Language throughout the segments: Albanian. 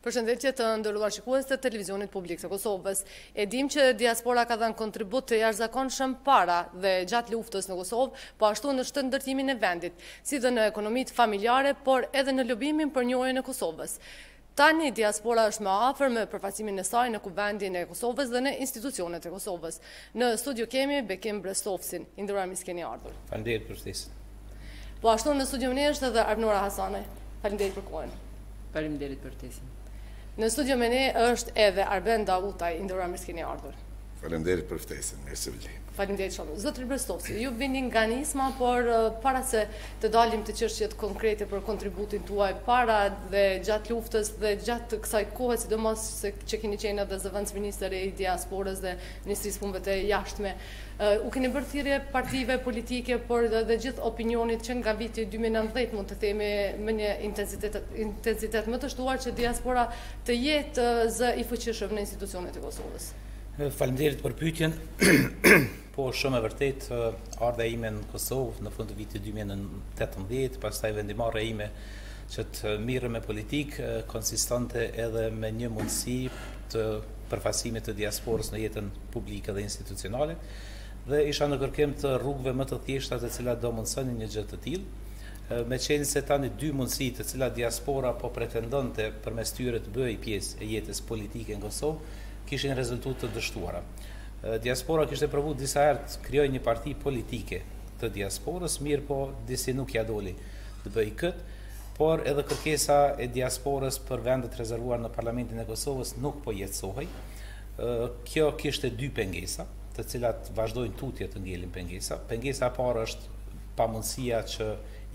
Përshëndetje të nderuar shikues të televizionit publik të Kosovës. E dim që diaspora ka dhënë kontribut të jashtëzakonshëm para dhe gjatë luftës në Kosovë, po ashtu në shtetndërtimin e vendit, si dhe në ekonomitë familjare, por edhe në lobimin për njohjen e Kosovës. Tani diaspora është më afër me përfaqësimin e saj në Kuvendin e Kosovës dhe në institucionet e Kosovës. Në studio kemi Bekim Brestovcin. I nderuar mirë se keni ardhur. Faleminderit për ftesën. Po ashtu në studio me ne është edhe Arbnora Hasanaj. Faleminderit për kohën. Faleminderit për ftesën. Në studio me ne është edhe Arben Dautaj. I nderuar mirë se keni ardhur. Faleminderit për ftesën, mirë se vini. Faleminderit shumë. Zotri Brestovci, ju vini nga nisma, por para se të dalim te çështjet konkrete për kontributin tuaj para dhe gjatë luftës dhe gjatë kësaj kohe, sidomos që keni qenë edhe zëvendësministër i diasporës dhe Ministrisë së Punëve të Jashtme, u keni bërë thirrje partive politike, por edhe gjithë opinionit që nga viti 2019 mund të themi me një intensitet më të shtuar që diaspora të jetë zë i fuqishëm në institucionet e Kosovës. Faleminderit për pyetjen. Po shumë e vërtetë, ardhja ime në Kosovë në fund të vitit 2018, pastaj vendimmarrja ime që të mirrem me politikë konsistonte edhe me një mundësi të përfaqësimit të diasporës në jetën publike dhe institucionale dhe isha në kërkim të rrugëve më të thjeshta të cilat do mundësonin një gjë të tillë. Meqenëse tani dy mundësi të cilat diaspora po pretendonte përmes tyre të bëhej pjesë e jetës politike në Kosovë, kishin rezultu të dështuara. Diaspora kishte provu disa herë të krijojë një parti politike të diasporës, mirëpo disi nuk ia doli të bëjë këtë, por edhe kërkesa e diasporës për vende të rezervuar në Parlamentin e Kosovës nuk po jetësohej. Kjo kishte dy pengesa, të cilat vazhdojnë tutje të ngelin pengesa. Pengesa e parë është pamundësia që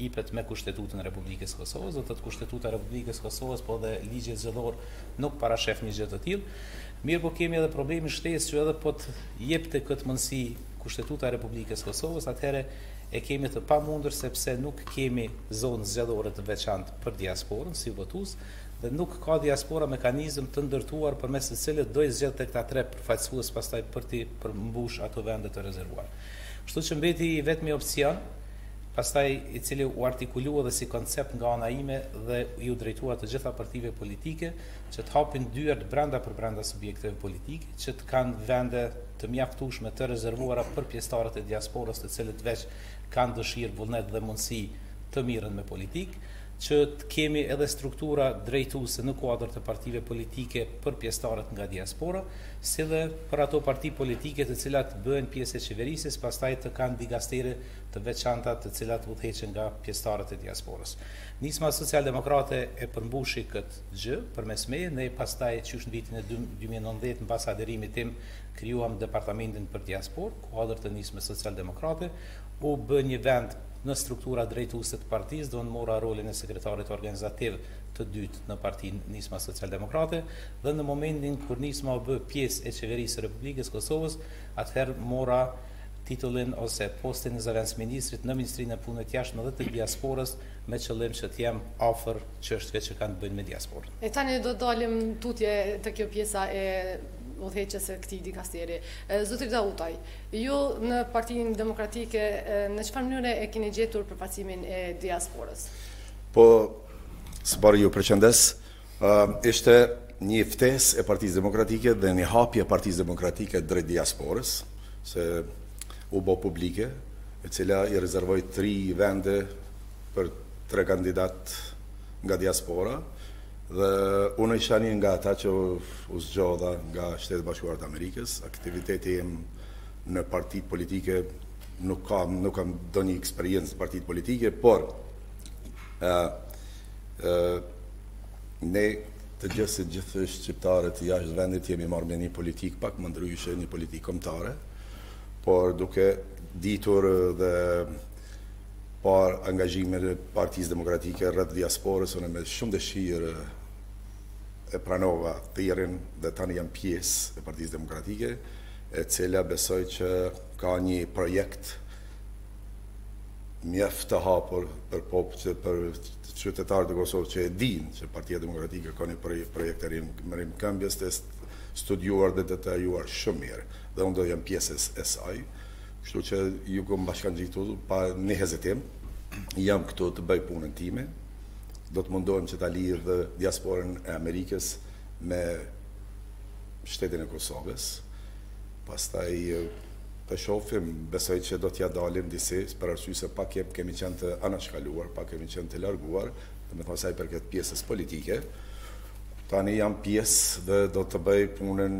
ipet me Kushtetutën e Republikës së Kosovës, do të thotë Kushtetuta e Republikës së Kosovës, po edhe ligjet zgjedhore nuk parashohin një gjë të tillë. Mirëpo kemi edhe problemin shtesë që edhe po të jepte këtë mundësi Kushtetuta e Republikës së Kosovës, atëherë e kemi të pamundur sepse nuk kemi zonë zgjedhore të veçantë për diasporën si votues dhe nuk ka diaspora mekanizëm të ndërtuar përmes të cilit do i zgjedhte këta tre përfaqësues pastaj për t'i përmbush ato vende të rezervuara. Kështu që mbeti i vetmi opsion pastaj i cili u artikulua edhe si koncept nga ana ime dhe iu drejtua të gjitha partive politike, që të hapin dyert brenda për brenda subjekteve politike, që të kanë vende të mjaftueshme të rezervuara për pjesëtarët e diasporës të cilët veç kanë dëshirë, vullnet dhe mundësi të mirren me politikë, që të kemi edhe struktura drejtuese në kuadër të partive politike për pjesëtarët nga diaspora, si dhe për ato parti politike të cilat bëhen pjesë e qeverisjes, pastaj të kanë dikastere të veçanta të cilat udhëheqen nga pjesëtarët e diasporës. Nisma Socialdemokrate e përmbushi këtë gjë përmes meje, ne pastaj qysh në vitin e dy mijë e nëntëmbëdhjetë mbas aderimit tim krijuam departamentin për diasporë, kuadër të Nismës Socialdemokrate, u bë një vend në struktura drejtuese të partisë, do unë mora rolin e sekretarit organizativ të dytë në partinë Nisma Socialdemokrate dhe në momentin kur Nisma u bë pjesë e qeverisë së Republikës së Kosovës, atëherë mora titullin ose postin e zëvendësministrit në Ministrinë e Punëve të Jashtme dhe të Diasporës me qëllim që të jem afër çështjeve që kanë të bëjnë me diasporën. E tani do të dalim tutje te kjo pjesa e udhëheqjes së këtij dikasteri. Zotri Dautaj, ju në Partinë Demokratike në çfarë mënyre e keni gjetur përfaqësimin e diasporës? Po, së pari ju përshëndes. Ishte një ftesë e Partisë Demokratike dhe një hapje e Partisë Demokratike drejt diasporës, se u bë publike, e cila i rezervoi tri vende për tre kandidatë nga diaspora, dhe unë isha një nga ata që u zgjodha nga Shtetet e Bashkuara të Amerikës, aktiviteti im në partitë politike nuk kam nuk kam ndonjë eksperiencë në partitë politike, por ë Ne të gjithë si gjithë shqiptarët jashtë vendit jemi marrë me një politikë pak më ndryshe, një politikë kombtare, por duke ditur dhe parë angazhimet e Partisë Demokratike rreth diasporës, unë me shumë dëshirë e pranova thirrjen dhe tani jam pjesë e Partisë Demokratike, e cila besoj që ka një projekt mjaft të hapur për pop që për qytetarët e Kosovës që e dinë që Partia Demokratike ka një projekt të rim, rimëkëmbjes të studiuar dhe detajuar shumë mirë dhe unë do jam pjesë e saj. Kështu që iu kom bashkangjitur pa një hezitim, jam këtu të bëj punën time, do të mundohem që ta lidh diasporën e Amerikës me shtetin e Kosovës, pas taj Të shofim, besoj që do t'ia dalim disi, për arsye se pak jep kemi qenë të anashkaluar, pak kemi qenë të larguar, domethënë sa i përket pjesës politike. Tani jam pjesë dhe do të bëj punën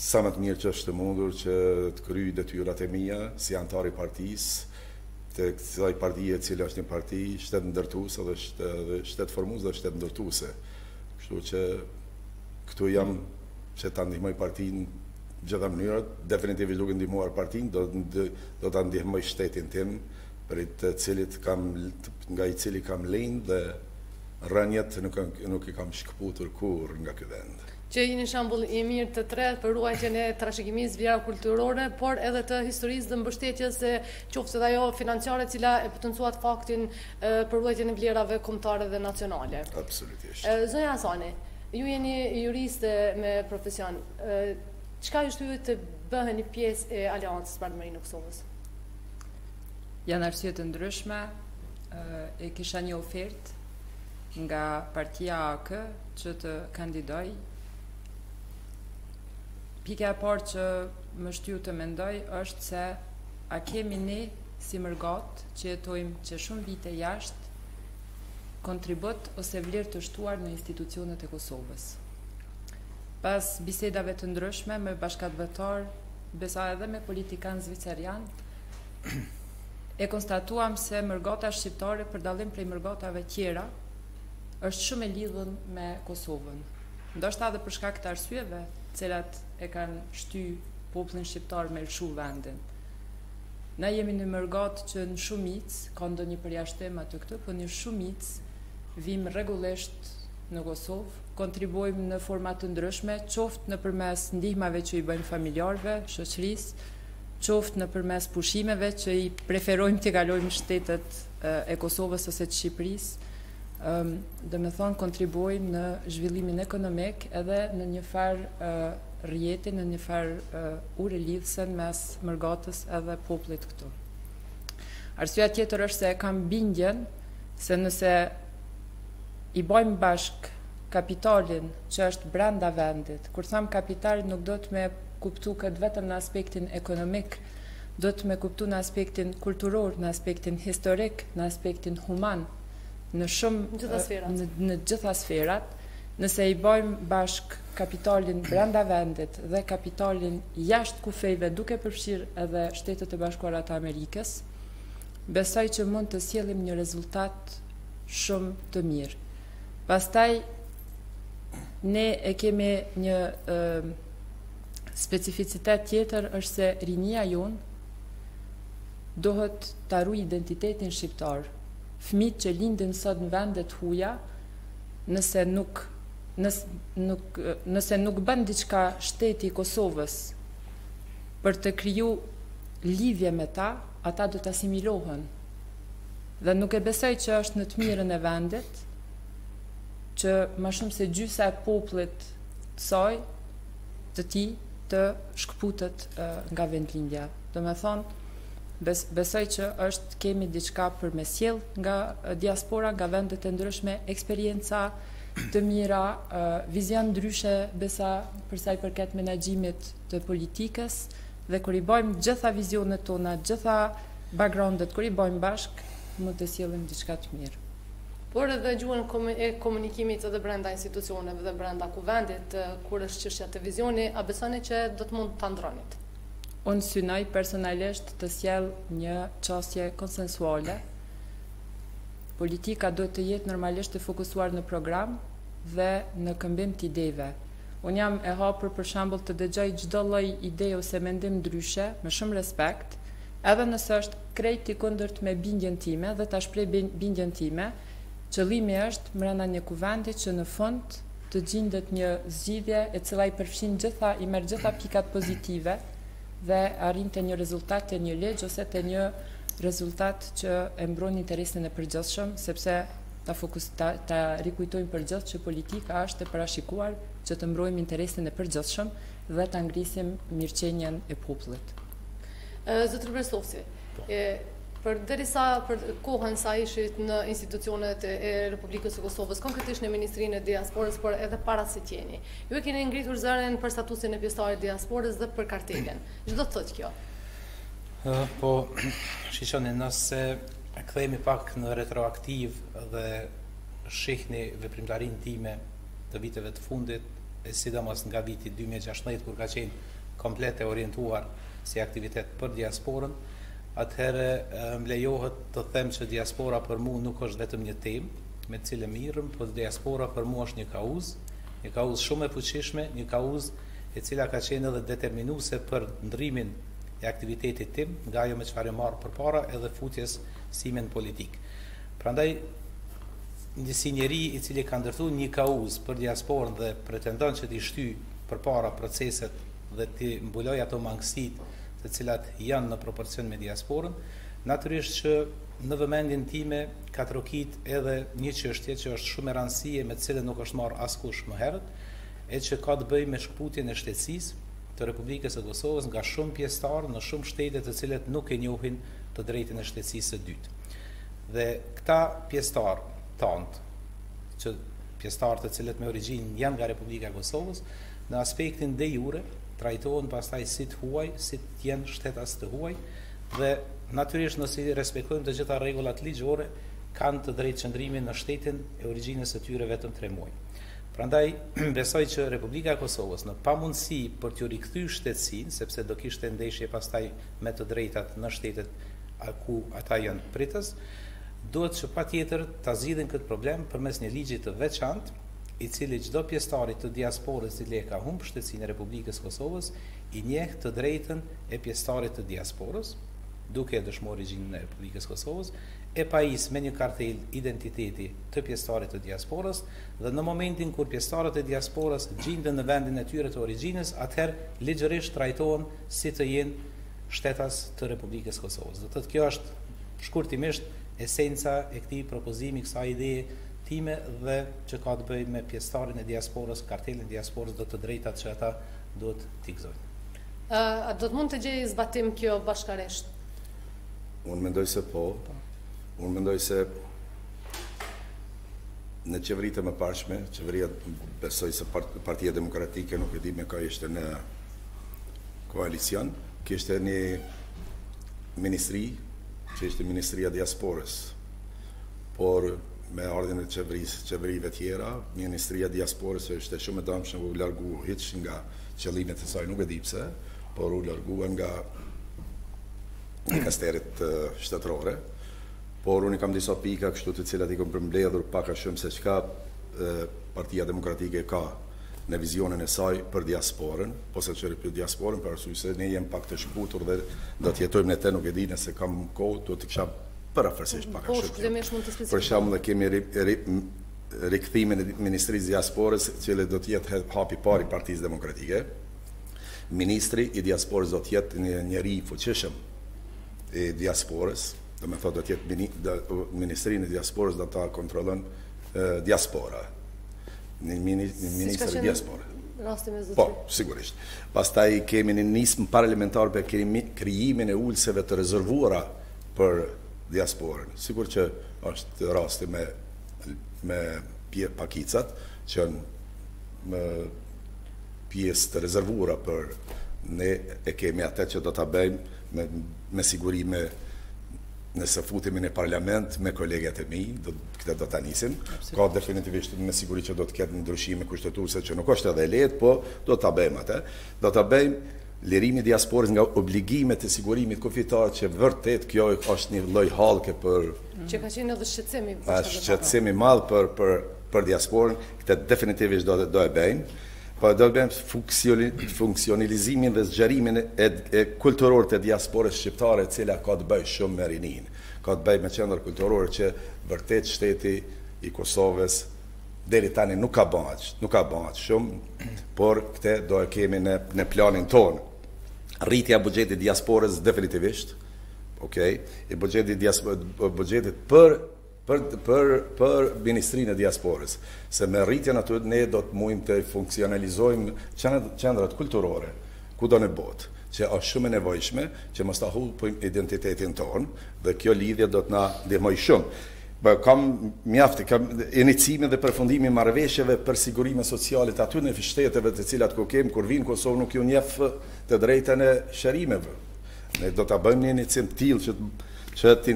sa më të mirë që është e mundur që të kryj detyrat e mia si anëtar i partisë, të kësaj partie e cila është një parti shtetndërtuese edhe edhe shtetformuese dhe shtetndërtuese. Kështu që këtu jam që ta ndihmoj partinë gjitha mënyrat, definitivisht duke ndihmuar partinë, do do ta ndihmoj shtetin tim, prej të cilit kam nga i cili kam lindë dhe rrënjët nuk nuk i kam shkëputur kurrë nga ky vend. Që jeni shembull i mirë të tre për ruajtjen e trashëgimisë, vlerave kulturore, por edhe të historisë dhe mbështetjes qoftë edhe ajo financiare e cila e potencuat faktin për ruajtjen e vlerave kombëtare dhe nacionale. Absolutisht. Zonja Asani, ju jeni juriste me profesion. Çka ju shtyu të bëheni pjesë e Aleancës për Ardhmërinë e Kosovës? Janë arsye të ndryshme. E kisha një ofertë nga partia AAK që të kandidoj. Pika e parë që më shtyu të mendoj është se a kemi ne si mërgatë që jetojmë që shumë vite jashtë kontribut ose vlerë të shtuar në institucionet e Kosovës. Pas bisedave të ndryshme me bashkatdhetarë, besa edhe me politikanë zvicerianë, e konstatuam se mërgata shqiptare për dallim prej mërgatave tjera është shumë e lidhën me Kosovën. Ndoshta edhe për shkak të arsyeve të cilat e kanë shty popullin shqiptar me lëshu vendin. Na jemi një mërgatë që në shumicë, ka ndonjë përjashtim atë këtë, po në shumicë vim rregullisht në Kosovë, kontribuojmë në forma të ndryshme, qoftë nëpërmes ndihmave që i bëjmë familjarve, shoqërisë, qoftë nëpërmes pushimeve që i preferojmë t'i kalojmë në shtetet e Kosovës ose të Shqipërisë, domethënë kontribuojmë në zhvillimin ekonomik edhe në një farë rrjeti, në një farë ure lidhëse mes mërgatës edhe popullit këtu. Arsyeja tjetër është se e kam bindjen se nëse i bëjmë bashkë kapitalin që është brenda vendit, kur them kapital nuk dohet me kuptu këtë vetëm në aspektin ekonomik, dohet me kuptu në aspektin kulturor, në aspektin historik, në aspektin human, në shumë në gjitha sferat, nëse i bëjmë bashkë kapitalin brenda vendit dhe kapitalin jashtë kufijve duke përfshirë edhe Shtetet e Bashkuara të Amerikës, Besoj që mund të sjellim një rezultat shumë të mirë. Pastaj ne e kemi një e, specificitet tjetër është se rinia jonë dohet ta ruajë identitetin shqiptar. Fëmijët që lindin sot në vende të huaja, nëse nuk nëse nuk nëse nuk bën diçka shteti i Kosovës për të kriju lidhje me ta, Ata do të asimilohen dhe nuk e besoj që është në të mirën e vendit që ma shumë se gjysa e popullit të saj të ti të shkëputet nga vendlindja. Domethënë, bes, besoj që është kemi diçka për me sjell nga diaspora, nga vendet e ndryshme, eksperienca të mira, vizion ndryshe besa përsa i përket menaxhimit të politikës, Dhe kur i bëjmë të gjitha vizionet tona, të gjitha background-et, kur i bëjmë bashkë, mund të sjellim diçka të mirë. Por edhe gjuhën e komunikimit edhe brenda institucioneve dhe brenda Kuvendit, kur është çështja te vizioni, a besoni që do të mund ta ndronit? Unë synoj personalisht të sjell një qasje konsensuale. Politika duhet të jetë normalisht të fokusuar në program dhe në këmbim të ideve. Unë jam e hapur për shembull të dëgjoj çdo lloj ide ose mendim ndryshe, me shumë respekt, edhe nëse është krejt i kundërt me bindjen time dhe ta shpreh bindjen time, qëllimi është mrena një kuvendi që në fund të gjindet një zgjidhje e cila i përfshin gjitha i merr gjitha pikat pozitive dhe arrin te një rezultat te një ligj ose te një rezultat që e mbron interesin e përgjithshëm sepse ta rikujtojmë për gjithë që politika është e parashikuar që të mbrojmë interesin e përgjithshëm dhe ta ngrisim mirëqenien e popullit. Zotri Bresovci, po. përderisa për kohën sa ishit në institucionet e Republikës së Kosovës, konkretisht në Ministrinë e Diasporës, por edhe para se t'jeni, ju e keni ngritur zërin për statusin e pjesëtarit të diasporës dhe për kartelën. Çdo të thotë kjo? Po, shiqoni, nëse Kthehemi pak në retroaktiv dhe shihni veprimtarinë time të viteve të fundit, e sidomos nga viti dy mijë e gjashtëmbëdhjetë kur ka qenë komplet e orientuar si aktivitet për diasporën, atëherë më lejohet të them që diaspora për mu nuk është vetëm një temë me të cilën mirrem, por diaspora për mu është një kauzë, një kauzë shumë e fuqishme, një kauzë e cila ka qenë edhe determinuese për ndrrimin e aktivitetit tim, nga ajo me çfarë jam marrë përpara edhe futjes sime në politikë. Prandaj, një si njeri i cili ka ndërtu një kauzë për diasporën dhe pretendon që t'i shty përpara proceset dhe t'i mbuloj ato mangësitë të cilat janë në proporcion me diasporën, natyrisht që në vëmendjen time ka trokit edhe një çështje që është shumë e rëndësishme me të cilën nuk është marrë askush më herët, e që ka të bëjë me shkëputjen e shtetësisë, të Republikës së Kosovës nga shumë pjesëtarë në shumë shtete të cilët nuk e njohin të drejtën e shtetësisë së dytë. Dhe këta pjesëtarë tanë, që pjesëtarë të cilët me origjinë janë nga Republika e Kosovës, në aspektin de jure, trajtohen pastaj si të huaj, si të jenë shtetas të huaj, dhe natyrisht nëse i respektojmë të gjitha rregullat ligjore, kanë të drejtë qëndrimi në shtetin e origjinës së tyre vetëm tre muaj. Prandaj, besoj që Republika e Kosovës, në pamundësi për t'ju rikthy shtetësinë, sepse do kishte ndeshje pastaj me të drejtat në shtetet ku ata janë pritës, duhet që patjetër ta zgjidhë këtë problem përmes një ligji të veçantë, i cili çdo pjesëtari të diasporës i cili e ka humbë shtetësinë e Republikës së Kosovës, i njeh të drejtën e pjesëtarit të diasporës, duke e dëshmuar origjinën e Republikës së Kosovës, e pajis me një kartelë identiteti të pjesëtarit të diasporës, dhe në momentin kur pjesëtarët e diasporës gjinden në vendin e tyre të origjinës, atëherë ligjërisht trajtohen si të jenë shtetas të Republikës së Kosovës. Do të thotë kjo është shkurtimisht esenca e këtij propozimi, kësaj ideje time dhe që ka të bëjë me pjesëtarin e diasporës, kartelën e diasporës dhe të drejtat që ata duhet t'i gëzojnë. A do të mund të gjejë zbatim kjo bashkarisht? Unë mendoj se po. Unë mendoj se Në qeveritë e mëparshme, qeveria besoj se Partia Demokratike nuk e di me ka ishte në koalicion, kishte një ministri që ishte Ministria e Diasporës. Por me ardhjen e qeverisë, qeverive tjera, Ministria e Diasporës është shumë e dëmshme u largu hiç nga qëllimet e saj, nuk e di pse, por u largua nga dikasteret shtetërore. Por unë kam disa pika kështu të cilat i kam përmbledhur pak a shumë se çka Partia Demokratike ka në vizionin e saj për diasporën, ose që për diasporën për arsye se ne jemi pak të shkëputur dhe do të jetojmë në të nuk e di nëse kam kohë do të kisha përafërsisht pak a po, shumë. Për shembull kemi rikthimin e Ministrisë së Diasporës, që do të jetë hapi i parë i Partisë Demokratike. Ministri i Diasporës do të jetë një njeri i fuqishëm i diasporës, Domethënë do të jetë mini, do, Ministrinë e Diasporës do ta kontrollon diaspora. Një mini, një ministër nga diaspora. Rasti me Po, sigurisht. Pastaj kemi një nismë parlamentare për krijimin e ulëseve të rezervuara për diasporën. Sikur që është rasti me me pje pakicat që janë me pjesë të rezervuara për ne e kemi atë që do ta bëjmë me Me siguri me nëse futemi në parlament me kolegët e mi, këtë do ta nisim. Ka definitivisht me siguri që do të ketë ndryshime kushtetuese që nuk është edhe e lehtë, po do ta bëjmë atë. Do ta bëjmë lirimi i diasporës nga obligimet e sigurimit kufitar që vërtet kjo është një lloj hallke për që ka qenë edhe shqetësim i madh. Shqetësim i madh për për për diasporën, këtë definitivisht do do e bëjmë. Po do të bëjmë funksionalizimin dhe zgjerimin e kulturor të diasporës shqiptare e cila ka të bëjë shumë me rininë. Ka të bëjë me qendër kulturore që vërtet shteti i Kosovës deri tani nuk ka bërë, nuk ka bërë shumë, por këtë do e kemi në në planin tonë. Rritja e buxhetit të diasporës definitivisht, okay, i buxhetit të diasporës, buxhetit për Për për Ministrinë e Diasporës, se me rritjen aty ne do të mujmë të funksionalizojmë qendrat kulturore kudo në botë, që është shumë e nevojshme që mos ta humbim identitetin tonë dhe kjo lidhje do të na ndihmojë shumë. Kam mjaft kam inicimin dhe përfundimin e marrëveshjeve për sigurime sociale të atyre shteteve të cilat ku kemi, kur vijnë në Kosovë nuk ju njef të drejtën e shërimeve. Ne do ta bëjmë një inicim të tillë që që të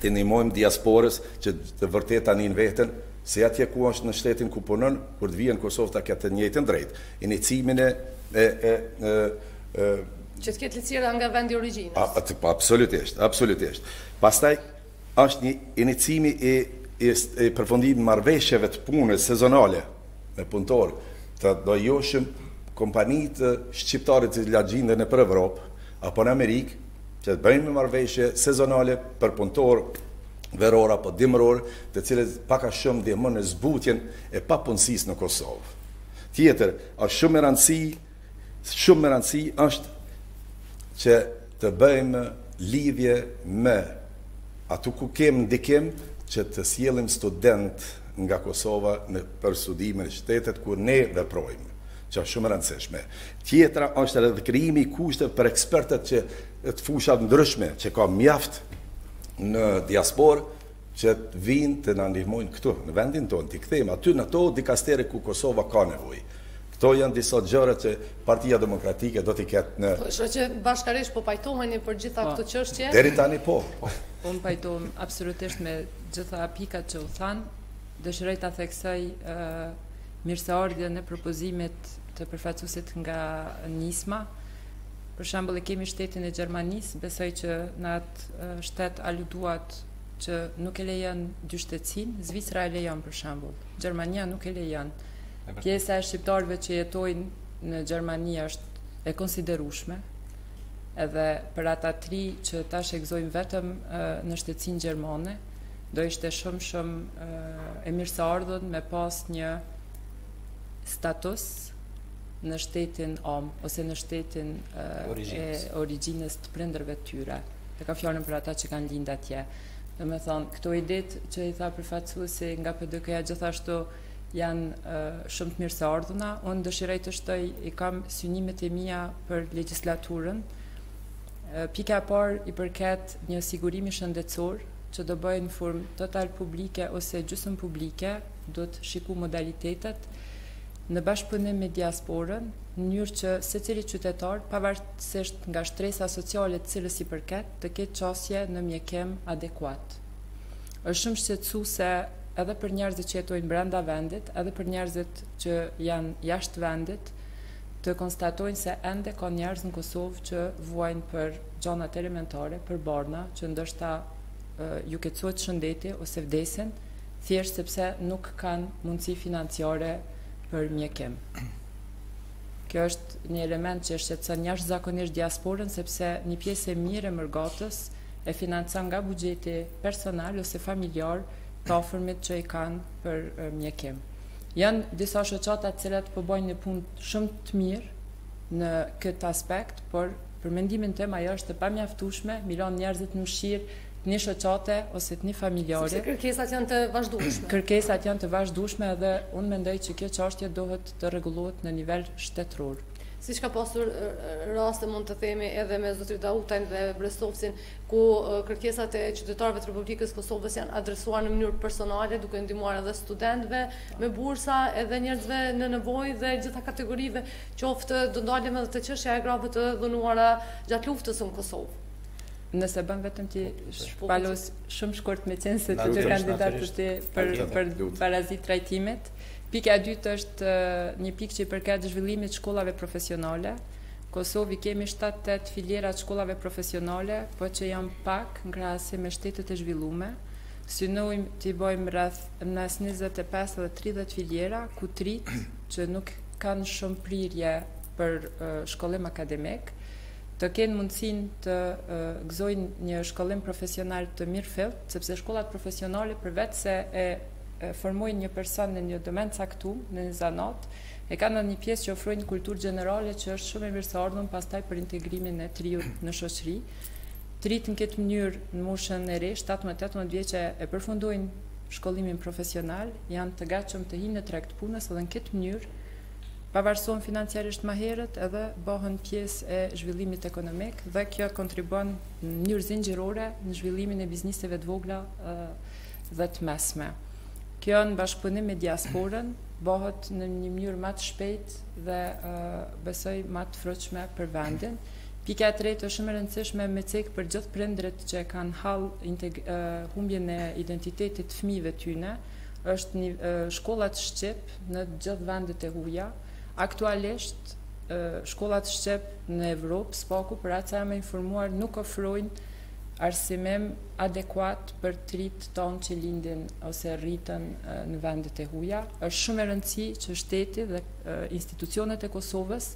t'i ndihmojmë diasporës që të vërtetë ta nin veten, si atje ku është në shtetin ku punon, kur të vijë në Kosovë ta ketë të njëjtën drejtë, inicimin e e e e Që të ketë lehtësira nga vendi i origjinës. A, a, po, absolutisht, absolutisht. Pastaj është një inicimi i i, i përfundimit të marrëveshjeve të punës sezonale me punëtorë të nevojshëm kompanitë shqiptare të cilat gjenden nëpër Evropë apo në Amerikë që të bëjmë marrëveshje sezonale për punëtorë verorë apo dimërorë, të cilët pak a shumë ndihmon në zbutjen e papunësisë në Kosovë. Tjetër, është shumë me rëndësi, shumë me rëndësi është që të bëjmë lidhje me ato ku kem ndikim që të sjellim studentë nga Kosova për studime në shtetet ku ne veprojmë. që është shumë e rëndësishme. Tjetra është edhe krijimi i kushteve për ekspertët që të fushave të ndryshme që ka mjaft në diasporë që të vinë të na ndihmojnë këtu në vendin tonë, t'i kthejmë aty në ato dikastere ku Kosova ka nevojë. Këto janë disa gjëra që Partia Demokratike do t'i ketë në Po shoh që bashkarisht po pajtoheni për gjitha këto çështje. Deri tani po. Unë pajtohem absolutisht me gjitha pikat që u thanë. Dëshiroj ta theksoj mirëseardhjen e propozimit të përfaqësuesit nga nisma. Për shembull e kemi shtetin e Gjermanisë, besoj që në atë shtet aluduat që nuk e lejon dyshtetësinë, Zvicra e lejon për shembull, Gjermania nuk e lejon. Pjesa e shqiptarëve që jetojnë në Gjermani është e konsiderueshme, edhe për ata tri që tash e gëzojnë vetëm shtetësinë gjermane. Do ishte shumë shumë e mirëseardhun me pas një status në shtetin amë ose në shtetin e origjinës të prindërve të tyre. E kam fjalën për ata që kanë lindë atje. Domethënë, këto idetë që i tha përfaqësuesi nga PDK-ja gjithashtu janë shumë të mirëseardhuna, unë dëshiroj të shtoj i kam synimet e mia për legjislaturën, Pika e parë i përket një sigurimi shëndetësor që do bëhet në formë total publike ose gjysmë publike, duhet shiku modalitetet në bashkëpunim me diasporën, në mënyrë që secili qytetar, pavarësisht nga shtresa sociale të cilës i përket, të ketë qasje në mjekim adekuat. Është shumë shqetësuese edhe për njerëzit që jetojnë brenda vendit, edhe për njerëzit që janë jashtë vendit, të konstatojnë se ende ka njerëz në Kosovë që vuajnë për gjanat elementare, për barna, që ndoshta ju keqësohet shëndeti ose vdesin, thjesht sepse nuk kanë mundësi financiare për mjekim. Kjo është një element që e shqetëson jashtëzakonisht diasporën sepse një pjesë e mirë e mërgatës e financon nga buxheti personal ose familjar të afërmit që i kanë për mjekim. Janë disa shoqata të cilat po bëjnë një punë shumë të mirë në këtë aspekt, por për mendimin tim ajo është e pamjaftueshme, me i lan njerëzit në mëshirë, të një shoqate ose të një familjari. Sepse kërkesat janë të vazhdueshme. Kërkesat janë të vazhdueshme dhe unë mendoj që kjo çështje duhet të rregullohet në nivel shtetëror. Siç ka pasur raste mund të themi edhe me zotri Dautajn dhe Brestovcin, ku kërkesat e qytetarëve të Republikës së Kosovës janë adresuar në mënyrë personale, duke ndihmuar edhe studentëve me bursa, edhe njerëzve në nevojë dhe gjitha kategorive, qoftë do ndalemi edhe te çështja e grave të dhunuara gjatë luftës në Kosovë. Nëse bën vetëm t'i shpalos shumë shkurt meqenëse të dy kandidatët ti për për barazi trajtimit. Pika e dytë është një pikë që i përket zhvillimit të shkollave profesionale. Kosovë i kemi shtatë tetë filiera të shkollave profesionale, po që janë pak në krahasim me shtetet e zhvillume. Synojmë t'i bëjmë rreth mes njëzet e pesë dhe tridhjetë filiera, ku të ritë që nuk kanë shumë prirje për shkollim akademik, të kenë mundësinë të gëzojnë një shkollim profesional të mirëfilltë, sepse shkollat profesionale përveçse e formojnë një person në një domen të caktuar, në një zanat, E kanë edhe një pjesë që ofrojnë një kulturë gjenerale që është shumë e mirëseardhun pastaj për integrimin e të riut në shoqëri. Të ritë në këtë mënyrë në moshën e re, 17-18 vjeçe e përfundojnë shkollimin profesional, janë të gatshëm të hinë në treg të punës edhe në këtë mënyrë pavarësohen financiarisht më herët edhe bëhen pjesë e zhvillimit ekonomik dhe kjo kontribuon në mënyrë zinxhirore në zhvillimin e bizniseve të vogla dhe të mesme. Kjo në bashkëpunim me diasporën bëhet në një mënyrë më të shpejtë dhe besoj më të frutshme për vendin. Pika e tretë është shumë e rëndësishme me cek për gjithë prindërit që kanë hall humbjen e identitetit të fëmijëve tyne, është shkollat shqip në të gjithë vendet e huaja. Aktualisht shkollat shqip në Evropë, së paku për atë sa jam informuar nuk ofrojnë arsimim adekuat për të ritë tanë që lindin ose rritën në vendet e huja. Është shumë e rëndësi që shteti dhe institucionet e Kosovës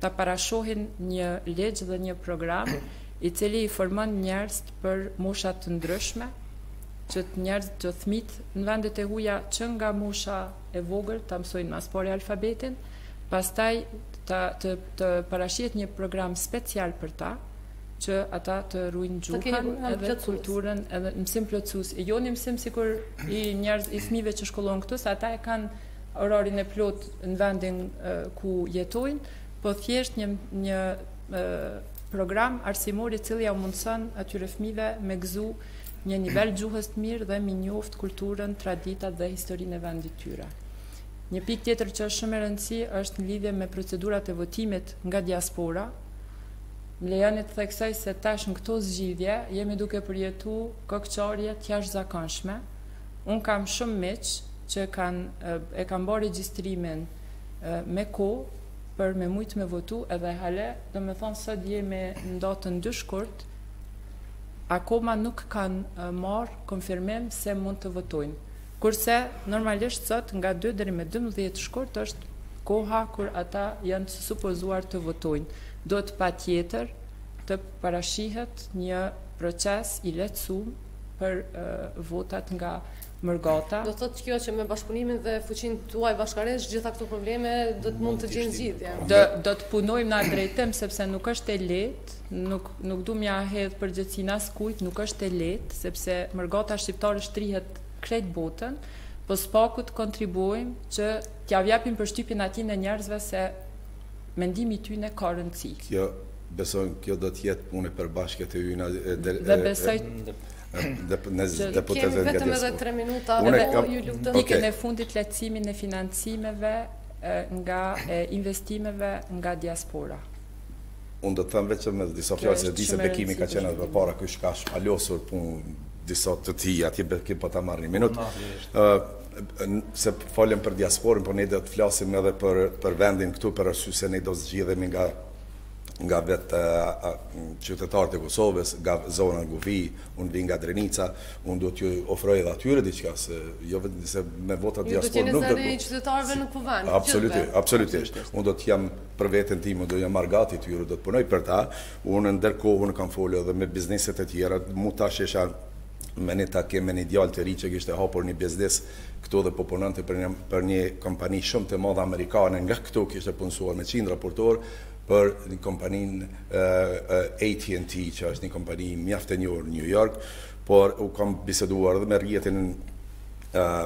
të parashohin një ligj dhe një program i cili i formon njerëzit për mosha të ndryshme, që të njerëzit, fëmijët në vendet e huja që nga mosha e vogël të mësojnë ma s'pari alfabetin, pastaj të, të, të parashihet një program special për ta, që ata të ruajnë gjuhën dhe kulturën edhe mësim plotësues. Jo një mësim sikur i njerëz i fëmijëve që shkollohen këtu, se ata e kanë orarin e plot në vendin ku jetojnë, po thjesht një një program arsimor i cili ja mundëson atyre fëmijëve me gëzu një nivel të gjuhës të mirë dhe me njoftë kulturën, traditat dhe historinë e vendit tyre. Një pikë tjetër që është shumë e rëndësi është në lidhje me procedurat e votimit nga diaspora, Më lejoni të theksoj se tash në këto zgjidhje jemi duke përjetu kokëçarje të jashtëzakonshme. Unë kam shumë miq që e kanë e kanë bërë regjistrimin me kohë për me mujt me votu edhe hala, domethënë sot jemi në datën 2 shkurt, akoma nuk kanë marrë konfirmim se mund të votojnë. Kur se, normalisht sot nga dy deri me dymbëdhjetë shkurt është koha kur ata janë të supozuar të votojnë. Duhet patjetër të parashihet një proces i lehtësuar për votat nga mërgata. Do të thotë kjo që me bashkëpunimin dhe fuqinë tuaj bashkë, gjitha këto probleme do të mund të gjejnë zgjidhje? Do të punojmë në atë drejtim sepse nuk është e lehtë, nuk nuk dua m'ia hedh përgjegjësinë askujt, nuk është e lehtë sepse mërgata shqiptare shtrihet krejt botën, po së paku të kontribuojmë që t'ja japim përshtypjen atyne njerëzve se mendimi i tyne ka rëndësi. Kjo, besojmë, kjo do të jetë punë e përbashkët e jona e Dhe besoj që deputetëve nga diaspora. Kemi vetëm edhe tre minuta, po ju lutem. Pikën e fundit lehtësimin e financimeve nga, e investimeve nga diaspora. Unë do të them veçëm me disa fjalë se e di se Bekimi ka qenë edhe para ky ka shpalosur punë disa të tijat e Bekim po ta marr një minut. Po, se folëm për diasporën, por ne do të flasim edhe për për vendin këtu për arsye se ne do zgjidhemi nga nga vetë qytetarët e Kosovës, nga zona nga vij, unë vij nga Drenica, unë do t'ju ofroj edhe atyre diçka se jo vetëm se me votat e diasporës nuk do të jeni zëri i qytetarëve në kuvend. Absolutisht, absolutisht. Unë do të jam Për veten time do jam argati i tyre, do të punoj për ta. Unë ndërkohë unë kam folë edhe me bizneset e tjera, mu tash isha në ni takim me ni djalë të ri që kishte hapur ni biznes këtu dhe po punonte për një për një kompani shumë të madhe amerikane nga këtu kishte punësuar me qindra punëtorë për kompaninë AT&T që është një kompani mjaft e njohur në Nju Jork por unë kam biseduar edhe me rrjetin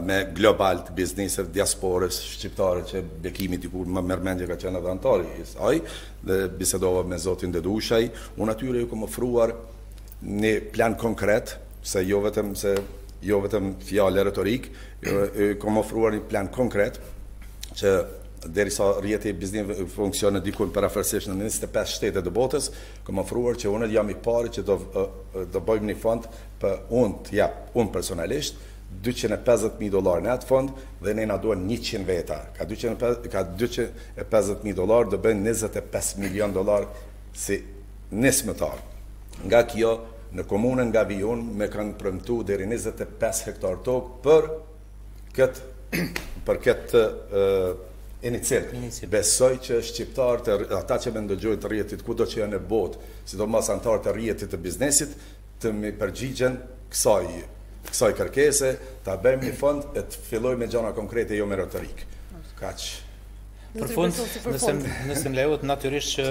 me global të bizneseve të diasporës shqiptare që Bekimi dikur më merr mendja ka qenë edhe anëtar i saj dhe bisedova me zotin Dedushaj, unë atyre ju kam ofruar një plan konkret, se jo vetëm se jo vetëm fjalë retorike, ju kam ofruar një plan konkret që derisa rrjeti i bizneseve funksionon diku përafërsisht në 25 shtete të botës, kam ofruar që unë jam i pari që do do bëjmë një fond Për unë do jap unë personalisht dyqind e pesëdhjetë mijë dollarë në atë fond dhe ne na duhen njëqind veta. Ka dyqind ka dyqind e pesëdhjetë mijë dollarë do bëjnë njëzet e pesë milionë dollarë si nismëtar. Nga kjo në komunën nga vij unë më kanë premtu deri njëzet e pesë hektarë tokë për këtë për këtë iniciativë. Besoj që shqiptarët ata që më ndëgjojnë të rrjetit kudo që janë në botë, sidomos anëtarët e rrjetit të biznesit, të mi pergjigjen kësaj kësaj kërkese, ta bëjmë një fond e të fillojmë me gjana konkrete, jo me retorikë. Kaq. Për fund, nëse nëse më lejohet natyrisht që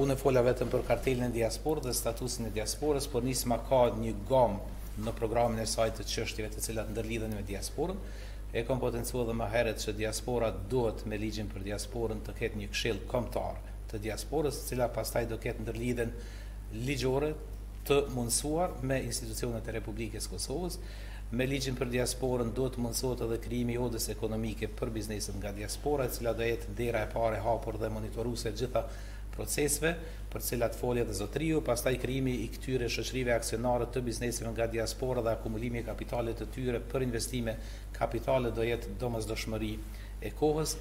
unë fola vetëm për kartelën e diasporës dhe statusin e diasporës, por nisma ka një gamë në programin e saj të çështjeve të cilat ndërlidhen me diasporën. E kam potencuar edhe më herët që diaspora duhet me ligjin për diasporën të ketë një këshill kombëtar të diasporës, e cila pastaj do ketë ndërlidhen ligjore të mundësuar me institucionet e Republikës së Kosovës. Me Ligjin për Diasporën duhet të mundësohet edhe krijimi i odës ekonomike për bizneset nga diaspora, e cila do jetë dera e parë e hapur dhe monitoruese e gjitha procesëve, për të cilat foli edhe Zotriu, pastaj krijimi i këtyre shoqërive aksionare të bizneseve nga diaspora dhe akumulimi i kapitalit të tyre për investime kapitale do jetë domosdoshmëri e kohës.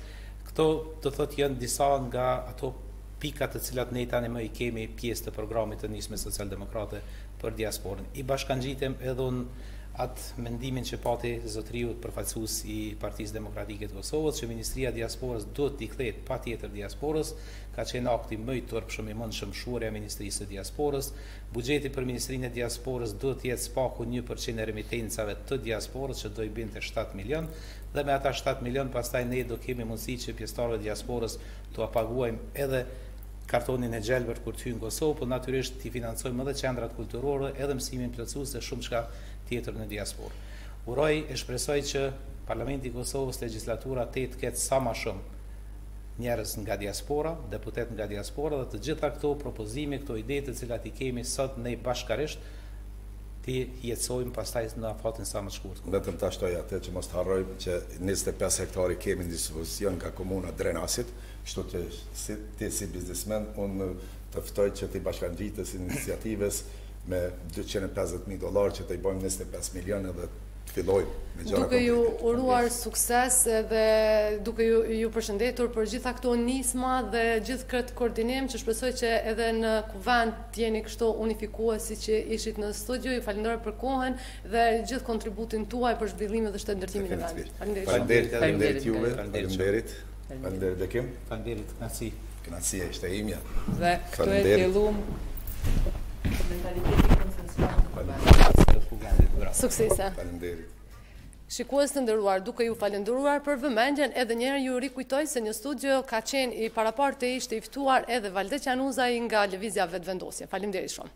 Këto, do thotë, janë disa nga ato pikat të cilat ne tani më i kemi pjesë të programit të Nismës Socialdemokrate për Diasporën. I bashkangjitem edhe unë atë mendimin që pati zotëriu përfaqësues i Partisë Demokratike të Kosovës, që Ministria e Diasporës duhet t'i kthehet patjetër diasporës, ka qenë akti më i turpshëm i mundshëm shuarja e Ministrisë së Diasporës. Buxheti për Ministrinë e Diasporës duhet të jetë së paku një për qind e remitencave të diasporës që do i binte shtatë milionë dhe me ata shtatë milionë pastaj ne do kemi mundësi që pjesëtarëve të diasporës t'ua paguajmë edhe kartonin e gjelbër kur të hyjnë në Kosovë, por natyrisht t'i financojmë edhe qendrat kulturore, edhe mësimin plotësues dhe shumë çka tjetër në diasporë. Uroj e shpresoj që Parlamenti i Kosovës, legjislatura te të ketë sa ma shumë njerëz nga diaspora, deputetë nga diaspora dhe të gjitha këto propozime, këto ide të cilat i kemi sot ne bashkarisht, T'i jetësojmë pastaj në afatin sa më të shkurtë. Vetëm ta shtoj atë që mos të harrojmë që njëzet e pesë hektarë i kemi në dispozicion nga Komuna Drenasit, kështu që si ti si biznesmen unë të ftoj që t'i bashkangjitesh iniciativës me dyqind e pesëdhjetë mijë dollarë që t'i bojmë njëzet e pesë milionë edhe të fillojmë me gjëra konkrete. Duke ju uruar sukses edhe duke ju përshëndetur për gjitha këto nisma dhe gjithë këtë koordinim që shpresoj që edhe në Kuvend Të jeni kështu unifikues siç që ishit në studio, ju falenderoj për kohën dhe gjithë kontributin tuaj për zhvillimin dhe shtetndërtimin e vendit. Faleminderit. Faleminderit, faleminderit juve. Faleminderit. Faleminderit Bekim. Faleminderit, kënaqësi. Kënaqësia ishte imja. Dhe këtu e fillum mentalitetin konsensual. Suksese. Faleminderit. Shikues të nderuar, duke ju falënderuar për vëmendjen, edhe një herë ju rikujtoj se në studio ka qenë i paraparë të ishte i ftuar edhe Valdet Januzaj nga Lëvizja Vetëvendosje. Faleminderit shumë.